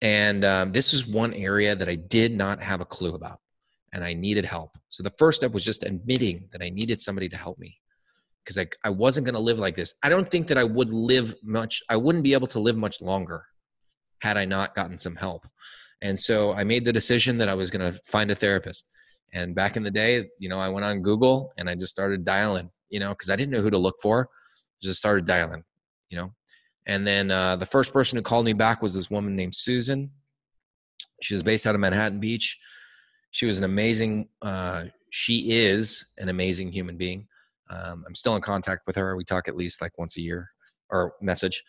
And um, this is one area that I did not have a clue about, and I needed help. So the first step was just admitting that I needed somebody to help me because I, I wasn't going to live like this. I don't think that I would live much, I wouldn't be able to live much longer had I not gotten some help. And so I made the decision that I was going to find a therapist. And back in the day, you know, I went on Google and I just started dialing, you know, because I didn't know who to look for just started dialing, you know. And then uh, the first person who called me back was this woman named Susan. She was based out of Manhattan Beach. She was an amazing, uh, she is an amazing human being. Um, I'm still in contact with her. We talk at least like once a year or message.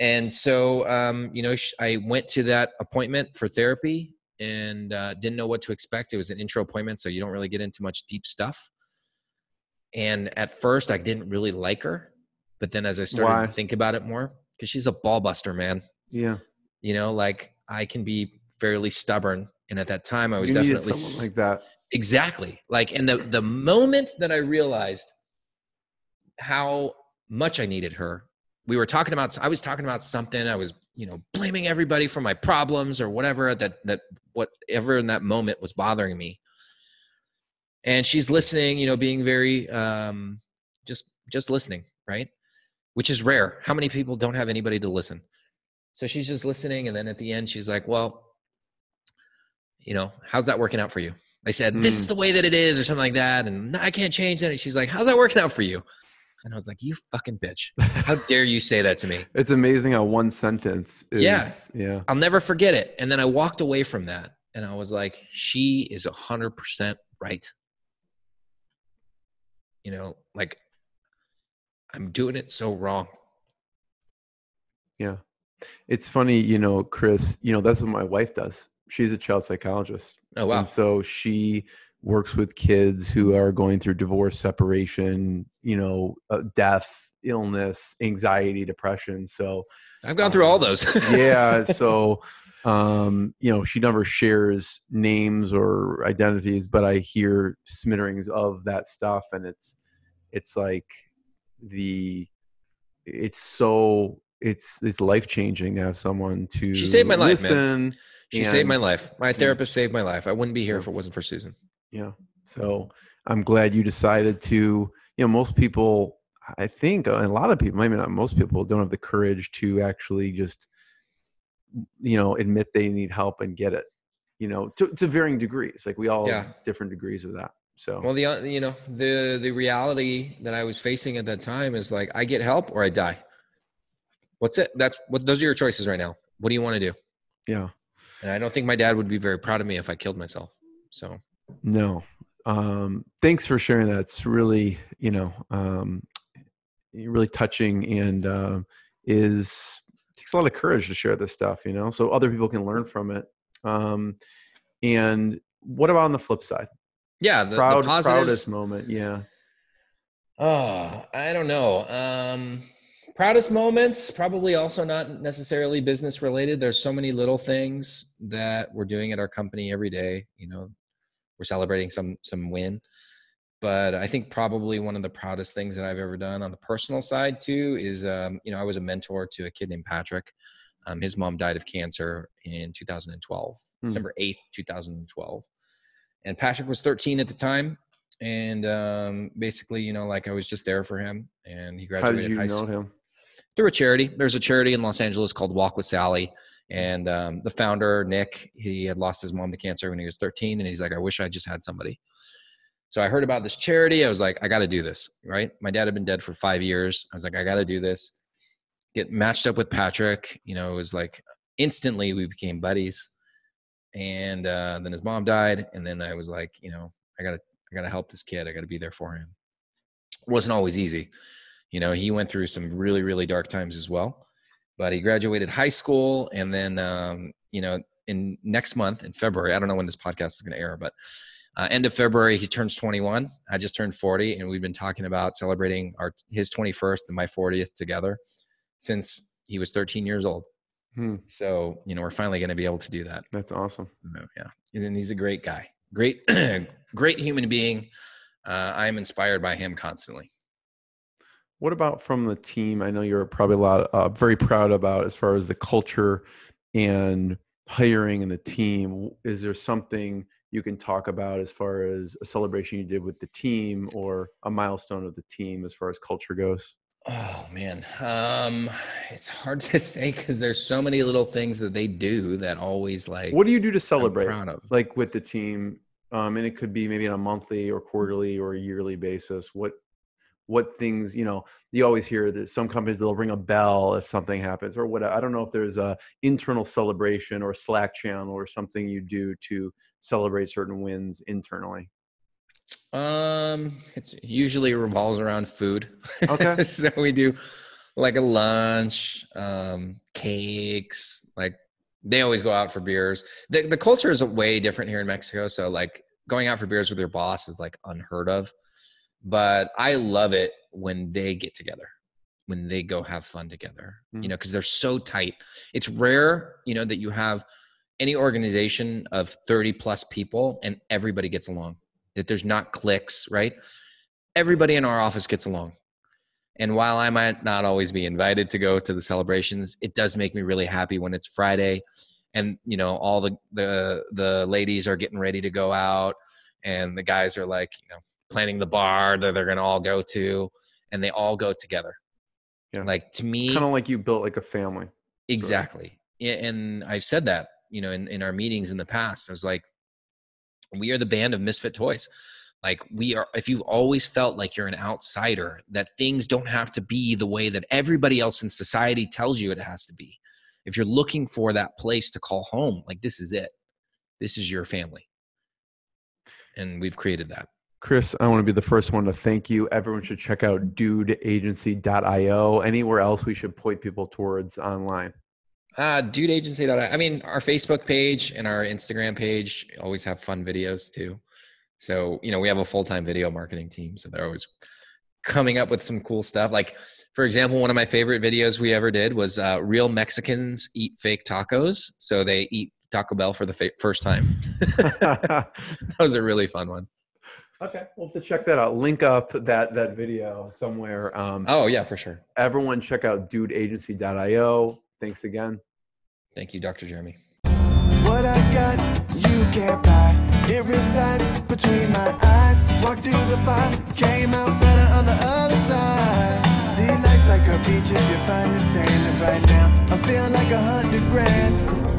And so, um, you know, I went to that appointment for therapy and uh, didn't know what to expect. It was an intro appointment, so you don't really get into much deep stuff. And at first, I didn't really like her but then as I started Why? to think about it more, because she's a ball buster, man. Yeah. You know, like I can be fairly stubborn. And at that time I was you definitely someone like that. Exactly. Like and the the moment that I realized how much I needed her, we were talking about I was talking about something, I was, you know, blaming everybody for my problems or whatever that that whatever in that moment was bothering me. And she's listening, you know, being very um just just listening, right? which is rare. How many people don't have anybody to listen? So she's just listening. And then at the end, she's like, Well, you know, how's that working out for you? I said, This is hmm. the way that it is, or something like that. And I can't change that. And she's like, How's that working out for you? And I was like, You fucking bitch. How dare you say that to me? It's amazing how one sentence is. Yeah. Yeah. I'll never forget it. And then I walked away from that and I was like, She is 100% right. You know, like I'm doing it so wrong. Yeah. It's funny, you know, Chris, you know, that's what my wife does. She's a child psychologist. Oh, wow. And so she works with kids who are going through divorce, separation, you know, uh, death, illness, anxiety, depression. So I've gone um, through all those. yeah. So, um, you know, she never shares names or identities, but I hear smitterings of that stuff. And it's, it's like, the it's so it's it's life changing to have someone to she saved my life man. she saved my life. My therapist yeah. saved my life. I wouldn't be here if it wasn't for susan. Yeah. So i'm glad you decided to you know most people i think and a lot of people maybe not most people don't have the courage to actually just you know admit they need help and get it you know to, to varying degrees. Like we all yeah. have different degrees of that so. Well, the uh, you know the the reality that I was facing at that time is like I get help or I die. What's it? That's what those are your choices right now. What do you want to do? Yeah. And I don't think my dad would be very proud of me if I killed myself. So no. Um, thanks for sharing that. It's really you know um, really touching and uh, is takes a lot of courage to share this stuff. You know, so other people can learn from it. Um, and what about on the flip side? yeah the, Proud, the proudest moment yeah oh i don't know um proudest moments probably also not necessarily business related there's so many little things that we're doing at our company every day you know we're celebrating some some win but i think probably one of the proudest things that i've ever done on the personal side too is um, you know i was a mentor to a kid named patrick um, his mom died of cancer in 2012 hmm. december 8th 2012 and Patrick was 13 at the time, and um, basically, you know, like I was just there for him, and he graduated How did you high know school. him? Through a charity. There's a charity in Los Angeles called Walk with Sally, and um, the founder Nick, he had lost his mom to cancer when he was 13, and he's like, I wish I just had somebody. So I heard about this charity. I was like, I got to do this, right? My dad had been dead for five years. I was like, I got to do this. Get matched up with Patrick. You know, it was like instantly we became buddies and uh, then his mom died and then i was like you know i gotta i gotta help this kid i gotta be there for him it wasn't always easy You know, he went through some really, really dark times as well. But he graduated high school, and then um, you know, in next month in February, I don't know when this podcast is going to air, but uh, end of February he turns 21. I just turned 40, and we've been talking about celebrating our his 21st and my 40th together since he was 13 years old. Hmm. So you know, we're finally going to be able to do that. That's awesome. So, yeah, and then he's a great guy, great, great human being. Uh, I am inspired by him constantly. What about from the team? I know you're probably a lot, uh, very proud about as far as the culture and hiring and the team. Is there something you can talk about as far as a celebration you did with the team or a milestone of the team as far as culture goes? Oh man, um, it's hard to say because there's so many little things that they do that always like. What do you do to celebrate, proud of. like with the team? Um, and it could be maybe on a monthly or quarterly or yearly basis. What what things you know you always hear that some companies they'll ring a bell if something happens or what i don't know if there's a internal celebration or slack channel or something you do to celebrate certain wins internally Um, it usually revolves around food. Okay. so we do like a lunch, um, cakes. Like they always go out for beers. The the culture is way different here in Mexico. So like going out for beers with your boss is like unheard of. But I love it when they get together, when they go have fun together. Mm. You know, because they're so tight. It's rare, you know, that you have any organization of 30 plus people and everybody gets along that there's not cliques, right? Everybody in our office gets along. And while I might not always be invited to go to the celebrations, it does make me really happy when it's Friday and you know all the the the ladies are getting ready to go out and the guys are like, you know, planning the bar that they're going to all go to and they all go together. Yeah. Like to me kind of like you built like a family Exactly. Yeah, and I've said that, you know, in, in our meetings in the past. I was like, we are the band of misfit toys. Like we are if you've always felt like you're an outsider, that things don't have to be the way that everybody else in society tells you it has to be. If you're looking for that place to call home, like this is it. This is your family. And we've created that. Chris, I want to be the first one to thank you. Everyone should check out dudeagency.io. Anywhere else we should point people towards online? Uh, dude agency. I mean, our Facebook page and our Instagram page always have fun videos too. So, you know, we have a full time video marketing team. So they're always coming up with some cool stuff. Like, for example, one of my favorite videos we ever did was uh, Real Mexicans Eat Fake Tacos. So they eat Taco Bell for the fa- first time. that was a really fun one. Okay, we'll have to check that out. Link up that that video somewhere. Um, Oh, yeah, for sure. Everyone, check out dudeagency.io. Thanks again. Thank you, Dr. Jeremy. What I got, you can't buy. It resides between my eyes. Walked through the fire, came out better on the other side. See, life's like a beach if you find the sand. And right now, I feel like a hundred grand.